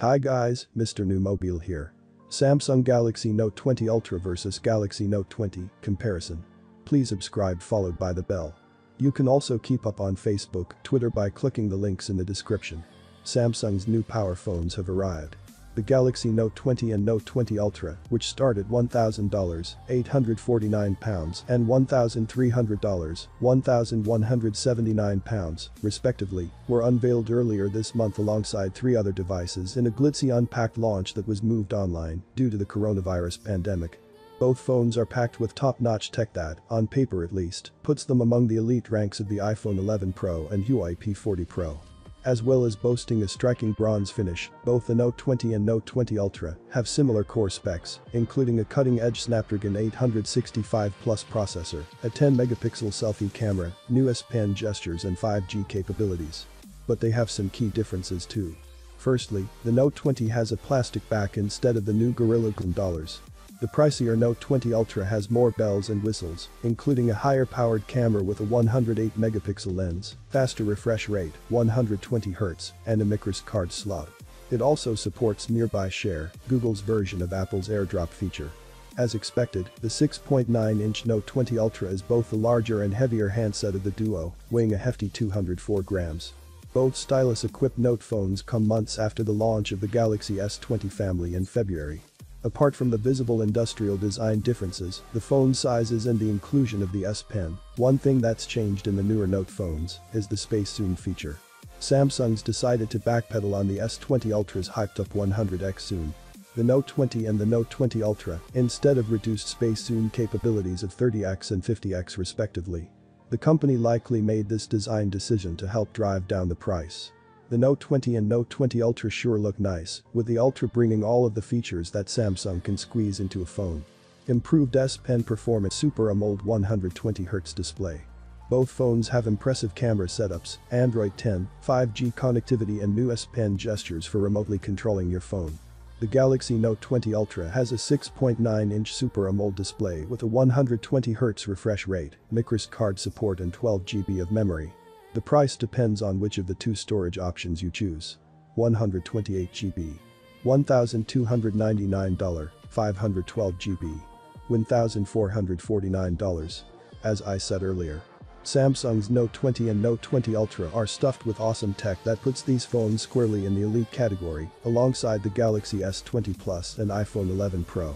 Hi guys, Mr. New Mobile here. Samsung Galaxy Note 20 Ultra vs Galaxy Note 20 comparison. Please subscribe followed by the bell. You can also keep up on Facebook, Twitter by clicking the links in the description. Samsung's new power phones have arrived. The Galaxy Note 20 and Note 20 Ultra, which start at $1,000, £849 and $1,300, £1,179, respectively, were unveiled earlier this month alongside three other devices in a glitzy unpacked launch that was moved online due to the coronavirus pandemic. Both phones are packed with top-notch tech that, on paper at least, puts them among the elite ranks of the iPhone 11 Pro and Huawei P40 Pro. As well as boasting a striking bronze finish, both the Note 20 and Note 20 Ultra have similar core specs, including a cutting-edge Snapdragon 865 Plus processor, a 10-megapixel selfie camera, new S Pen gestures and 5G capabilities. But they have some key differences too. Firstly, the Note 20 has a plastic back instead of the new Gorilla Glass Victus, the pricier Note 20 Ultra has more bells and whistles, including a higher powered camera with a 108 megapixel lens, faster refresh rate, 120Hz, and a microSD card slot. It also supports Nearby Share, Google's version of Apple's AirDrop feature. As expected, the 6.9-inch Note 20 Ultra is both the larger and heavier handset of the duo, weighing a hefty 204 grams. Both stylus-equipped Note phones come months after the launch of the Galaxy S20 family in February. Apart from the visible industrial design differences, the phone sizes and the inclusion of the S Pen, one thing that's changed in the newer Note phones is the Space Zoom feature. Samsung's decided to backpedal on the S20 Ultra's hyped up 100x zoom. The Note 20 and the Note 20 Ultra, instead of reduced space zoom capabilities of 30x and 50x respectively. The company likely made this design decision to help drive down the price. The Note 20 and Note 20 Ultra sure look nice, with the Ultra bringing all of the features that Samsung can squeeze into a phone. Improved S Pen performance Super AMOLED 120Hz display. Both phones have impressive camera setups, Android 10, 5G connectivity and new S Pen gestures for remotely controlling your phone. The Galaxy Note 20 Ultra has a 6.9-inch Super AMOLED display with a 120Hz refresh rate, microSD card support and 12GB of memory. The price depends on which of the two storage options you choose. 128GB. $1,299, 512GB. $1,449. As I said earlier. Samsung's Note 20 and Note 20 Ultra are stuffed with awesome tech that puts these phones squarely in the elite category, alongside the Galaxy S20 Plus and iPhone 11 Pro.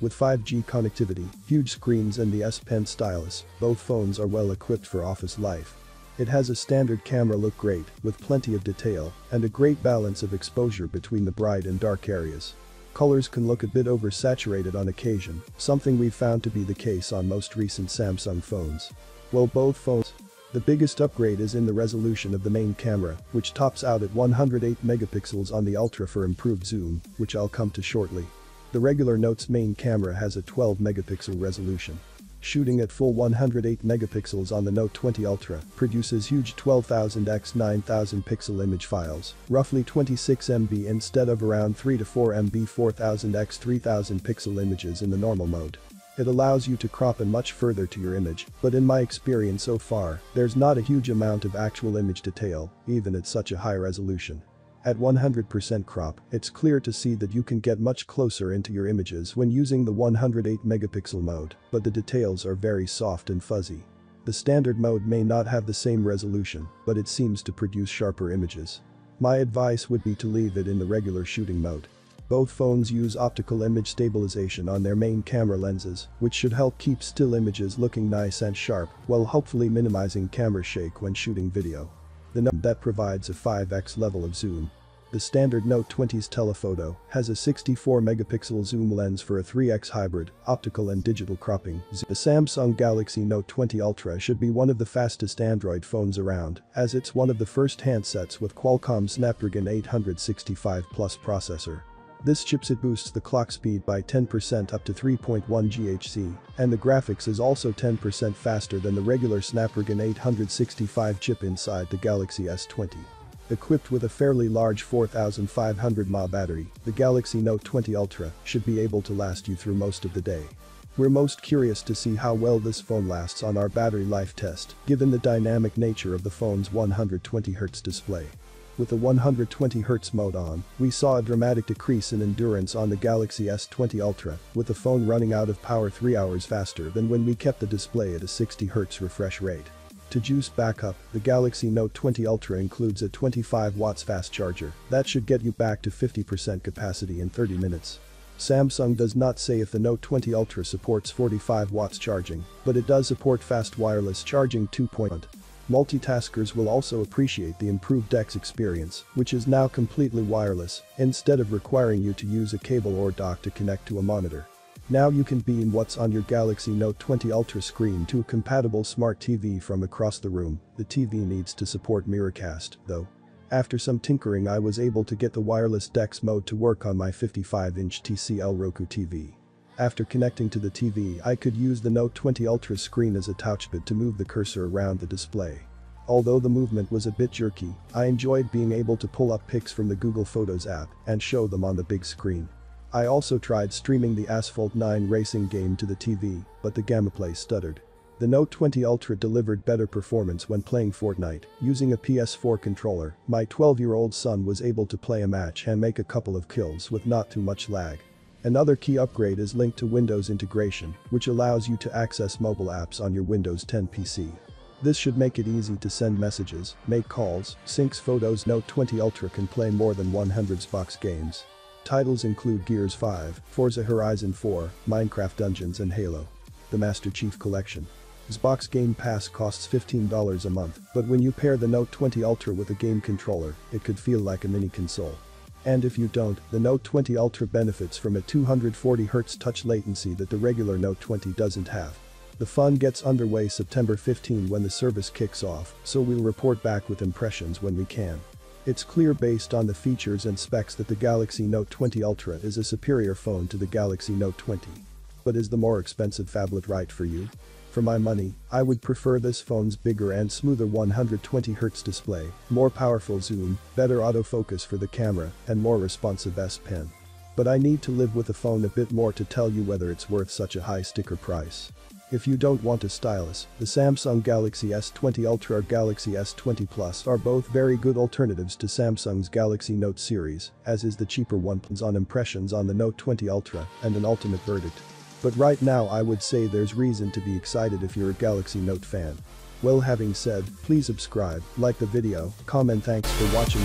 With 5G connectivity, huge screens and the S Pen stylus, both phones are well equipped for office life. It has a standard camera look great, with plenty of detail, and a great balance of exposure between the bright and dark areas. Colors can look a bit oversaturated on occasion, something we've found to be the case on most recent Samsung phones. Well both phones. The biggest upgrade is in the resolution of the main camera, which tops out at 108 megapixels on the Ultra for improved zoom, which I'll come to shortly. The regular Note's main camera has a 12 megapixel resolution shooting at full 108 megapixels on the Note 20 Ultra, produces huge 12000 x 9000 pixel image files, roughly 26 MB instead of around 3 to 4 MB 4000 x 3000 pixel images in the normal mode. It allows you to crop in much further to your image, but in my experience so far, there's not a huge amount of actual image detail, even at such a high resolution. At 100% crop, it's clear to see that you can get much closer into your images when using the 108 megapixel mode, but the details are very soft and fuzzy. The standard mode may not have the same resolution, but it seems to produce sharper images. My advice would be to leave it in the regular shooting mode. Both phones use optical image stabilization on their main camera lenses, which should help keep still images looking nice and sharp, while hopefully minimizing camera shake when shooting video. The Note that provides a 5x level of zoom. The standard Note 20's telephoto has a 64 megapixel zoom lens for a 3x hybrid, optical and digital cropping. The Samsung Galaxy Note 20 Ultra should be one of the fastest Android phones around, as it's one of the first handsets with Qualcomm Snapdragon 865 Plus processor. This chipset boosts the clock speed by 10% up to 3.1 GHz, and the graphics is also 10% faster than the regular Snapdragon 865 chip inside the Galaxy S20. Equipped with a fairly large 4500 mAh battery, the Galaxy Note 20 Ultra should be able to last you through most of the day. We're most curious to see how well this phone lasts on our battery life test, given the dynamic nature of the phone's 120Hz display. With the 120Hz mode on, we saw a dramatic decrease in endurance on the Galaxy S20 Ultra, with the phone running out of power 3 hours faster than when we kept the display at a 60Hz refresh rate. To juice back up, the Galaxy Note 20 Ultra includes a 25 watts fast charger that should get you back to 50% capacity in 30 minutes. Samsung does not say if the Note 20 Ultra supports 45 watts charging, but it does support fast wireless charging 2.0. Multitaskers will also appreciate the improved DeX experience, which is now completely wireless, instead of requiring you to use a cable or dock to connect to a monitor. Now you can beam what's on your Galaxy Note 20 Ultra screen to a compatible smart TV from across the room, the TV needs to support Miracast, though. After some tinkering I was able to get the wireless DeX mode to work on my 55-inch TCL Roku TV. After connecting to the TV I could use the Note 20 Ultra screen as a touchpad to move the cursor around the display. Although the movement was a bit jerky, I enjoyed being able to pull up pics from the Google Photos app and show them on the big screen. I also tried streaming the Asphalt 9 racing game to the TV, but the gameplay stuttered. The Note 20 Ultra delivered better performance when playing Fortnite. Using a PS4 controller, my 12-year-old son was able to play a match and make a couple of kills with not too much lag. Another key upgrade is linked to Windows integration, which allows you to access mobile apps on your Windows 10 PC. This should make it easy to send messages, make calls, syncs photos Note 20 Ultra can play more than 100 Xbox games. Titles include Gears 5, Forza Horizon 4, Minecraft Dungeons and Halo. The Master Chief Collection. Xbox Game Pass costs $15 a month, but when you pair the Note 20 Ultra with a game controller, it could feel like a mini console. And if you don't, the Note 20 Ultra benefits from a 240Hz touch latency that the regular Note 20 doesn't have. The fun gets underway September 15 when the service kicks off, so we'll report back with impressions when we can. It's clear based on the features and specs that the Galaxy Note 20 Ultra is a superior phone to the Galaxy Note 20. But is the more expensive phablet right for you? For my money, I would prefer this phone's bigger and smoother 120Hz display, more powerful zoom, better autofocus for the camera, and more responsive S Pen. But I need to live with the phone a bit more to tell you whether it's worth such a high sticker price. If you don't want a stylus, the Samsung Galaxy S20 Ultra or Galaxy S20 Plus are both very good alternatives to Samsung's Galaxy Note series, as is the cheaper one on impressions on the Note 20 Ultra and an ultimate verdict. But right now I would say there's reason to be excited if you're a Galaxy Note fan. Well having said, please subscribe, like the video, comment thanks for watching.